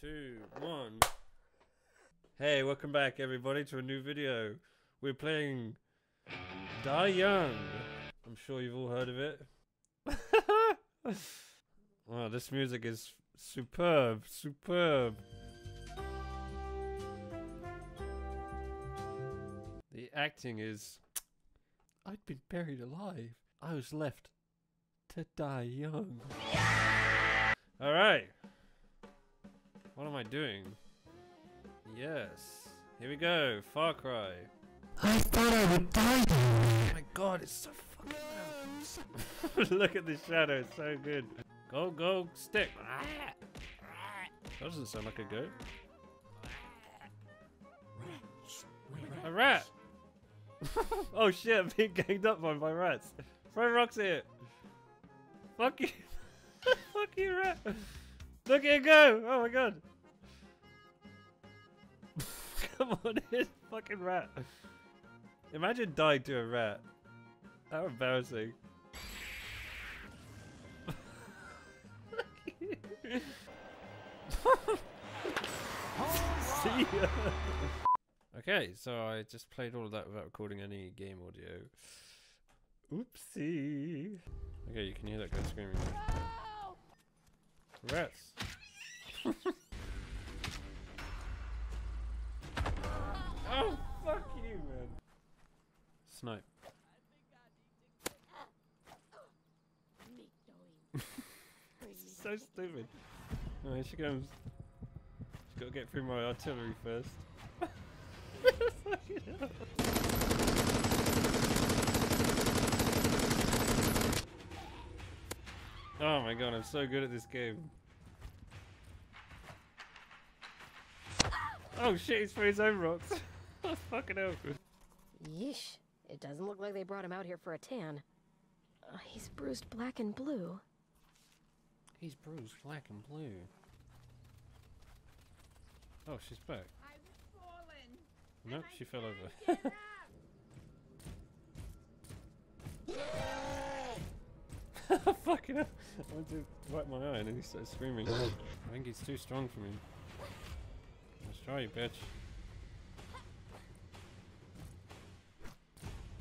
two, one. Hey, welcome back everybody to a new video. We're playing Die Young. I'm sure you've all heard of it. wow, this music is superb, superb. The acting is. I'd been buried alive. I was left to die young. Alright. What am I doing? Yes. Here we go. Far Cry. I thought I would die Oh my god, it's so fucking loud. Look at the shadow, it's so good. Go, go, stick. That doesn't sound like a goat. A rat! oh shit, I'm being ganged up on by rats. Throw rocks at it. Fuck you. Fuck you, rat. Look at it go. Oh my god. Come on, it's fucking rat. Imagine dying to a rat. How embarrassing. See ya. Okay, so I just played all of that without recording any game audio. Oopsie. Okay, you can hear that guy screaming. Rats. Snipe. so stupid. Oh, here she comes. She's got to get through my artillery first. Oh my god, I'm so good at this game. Oh shit, he's for his own rocks. Fucking hell. Yeesh. It doesn't look like they brought him out here for a tan. Uh, he's bruised black and blue. He's bruised black and blue. Oh, she's back. I've fallen. Nope, she fell over. Get up. Fucking hell. I went to wipe my eye and then he started screaming. I think he's too strong for me. Let's try you, bitch.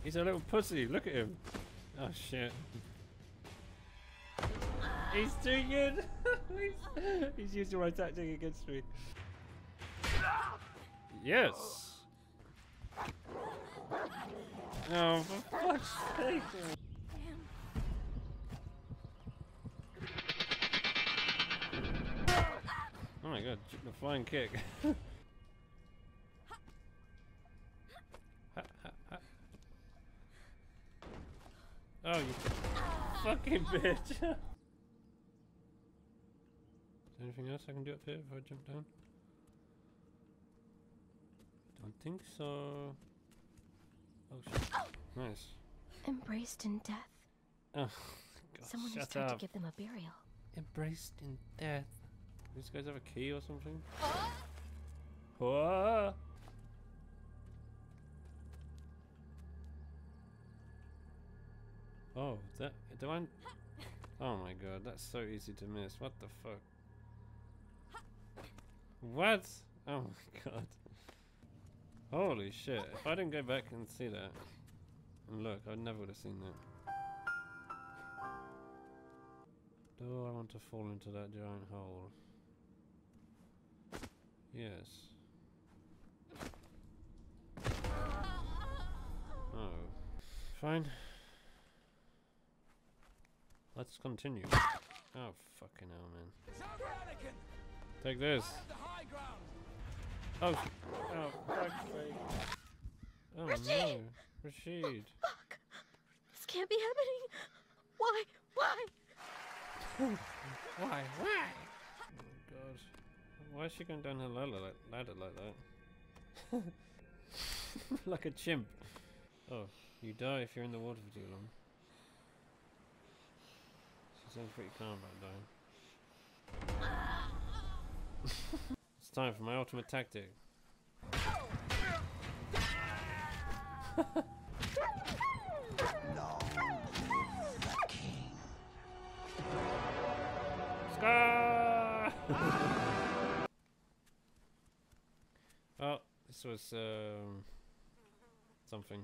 He's a little pussy. Look at him. Oh shit. He's too good. he's, he's using my tactic against me. Yes. Oh, for fuck's sake. Oh my god, the flying kick. oh, you fucking bitch. Is there anything else I can do up here if I jump down? Don't think so. Oh shit. Nice. Embraced in death. Oh, God, Someone has tried up. to give them a burial. Embraced in death. These guys have a key or something? Whoa! Oh, that do I? Oh my god, that's so easy to miss. What the fuck? What? Oh my god. Holy shit! If I didn't go back and see that, and look, I never would have seen that. Do I want to fall into that giant hole? Yes. Oh. Fine. Let's continue. Oh, fucking hell, man. It's over, Anakin! Take this. Have the high ground! Oh, oh, fuck's sake. Oh Rashid! no. Rashid. Fuck! This can't be happening! Why? Why? Why? Why? Oh god. Why is she going down her ladder like, ladder like that? like a chimp. Oh, you die if you're in the water for too long. Sounds pretty calm about dying. it's time for my ultimate tactic. Oh, this was um something.